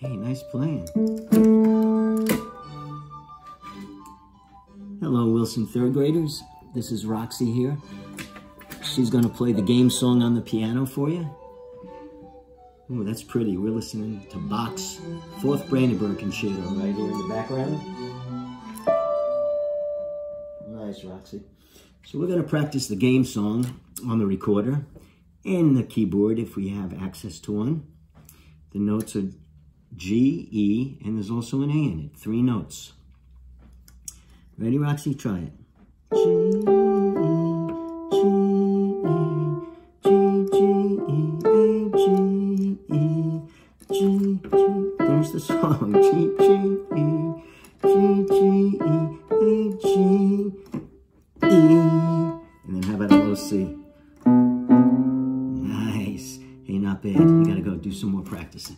Hey, nice playing. Hello, Wilson third graders. This is Roxy here. She's gonna play the game song on the piano for you. Oh, that's pretty. We're listening to Bach's Fourth Brandenburg Concerto right here in the background. Nice, Roxy. So we're gonna practice the game song on the recorder and the keyboard if we have access to one. The notes are G, E, and there's also an A in it. Three notes. Ready, Roxy? Try it. G, E, G, E, G, G, E, A, G, E, G, G. There's the song. G, G, E, G, G, E, A, G, E. And then how about a low C? Nice. Hey, not bad. You gotta go do some more practicing.